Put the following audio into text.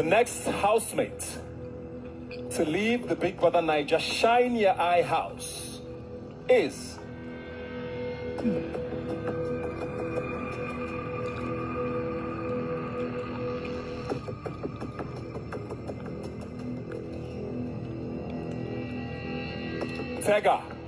The next housemate to leave the Big Brother Niger Shine Your Eye house is. Tega.